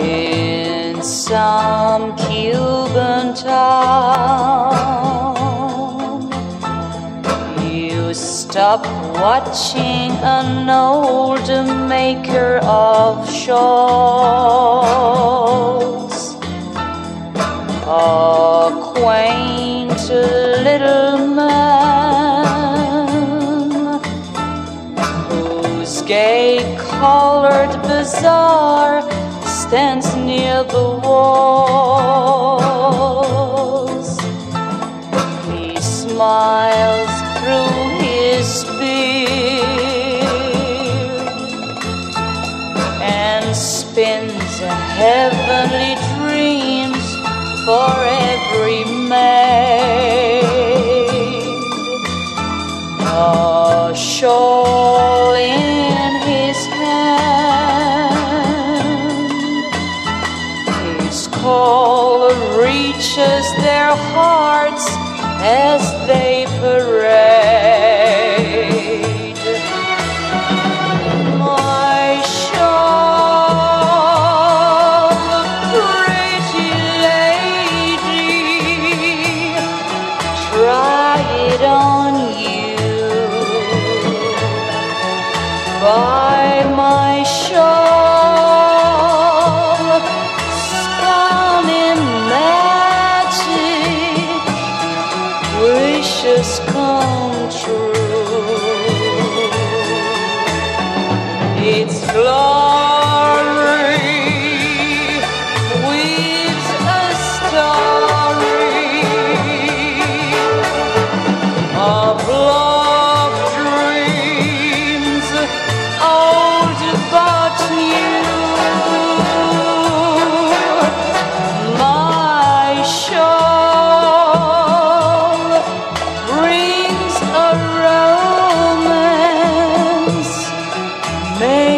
In some Cuban town, you stop watching an old maker of shawls. A quaint little whose gay colored bazaar stands near the walls. He smiles through his beard and spins a heavenly dreams for every maid. A reaches their hearts as they parade. My shawl, pretty lady, try it on you. Buy my shawl, come true. It's glorious. May